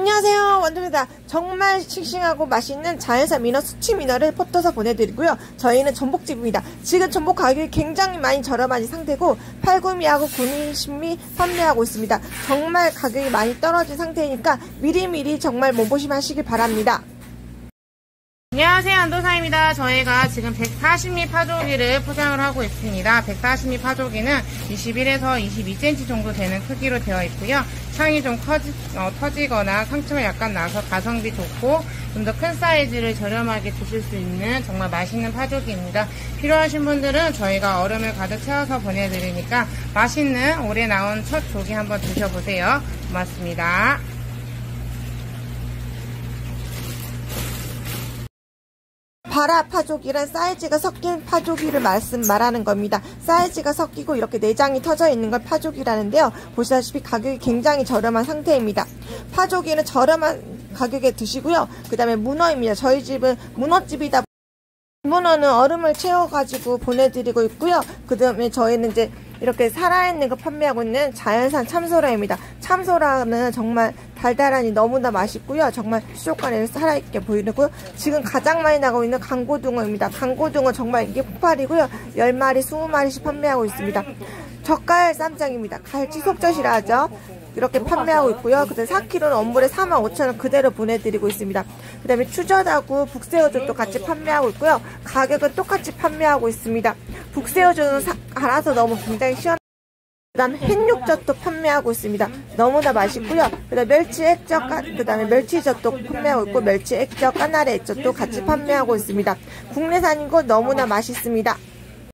안녕하세요. 원두입니다. 정말 싱싱하고 맛있는 자연산 민어 수치 민어를 포터서 보내드리고요. 저희는 전복집입니다. 지금 전복 가격이 굉장히 많이 저렴한 상태고 팔구미하고 군인심미 판매하고 있습니다. 정말 가격이 많이 떨어진 상태니까 미리미리 정말 몸보심 하시길 바랍니다. 안녕하세요. 안도사입니다. 저희가 지금 140미 파조기를 포장을 하고 있습니다. 140미 파조기는 21에서 22cm 정도 되는 크기로 되어 있고요 창이 좀 커지, 어, 터지거나 상처가 약간 나서 가성비 좋고 좀 더 큰 사이즈를 저렴하게 드실 수 있는 정말 맛있는 파조기입니다. 필요하신 분들은 저희가 얼음을 가득 채워서 보내드리니까 맛있는 올해 나온 첫 조기 한번 드셔보세요. 고맙습니다 바라 파조기란 사이즈가 섞인 파조기를 말씀 말하는 겁니다. 사이즈가 섞이고 이렇게 내장이 터져 있는 걸 파조기라는데요. 보시다시피 가격이 굉장히 저렴한 상태입니다. 파조기는 저렴한 가격에 드시고요. 그 다음에 문어입니다. 저희 집은 문어집이다. 문어는 얼음을 채워가지고 보내드리고 있고요. 그 다음에 저희는 이제 이렇게 살아있는 거 판매하고 있는 자연산 참소라입니다. 참소라는 정말 달달하니 너무나 맛있고요. 정말 수족관에 살아있게 보이고 지금 가장 많이 나가고 있는 강고등어입니다. 강고등어 정말 이게 폭발이고요. 10마리, 20마리씩 판매하고 있습니다. 젓갈 쌈장입니다. 갈치 속젓이라 하죠. 이렇게 판매하고 있고요. 그다음 4kg는 엄물에 45,000원 그대로 보내드리고 있습니다. 그 다음에 추젓하고 북새우젓도 같이 판매하고 있고요. 가격은 똑같이 판매하고 있습니다. 북새우젓은 갈아서 너무 굉장히 시원 그 다음 햇육젓도 판매하고 있습니다. 너무나 맛있고요. 그 다음 멸치 액젓, 그 다음에 멸치젓도 판매하고 있고 멸치 액젓, 까나리 액젓도 같이 판매하고 있습니다. 국내산이고 너무나 맛있습니다.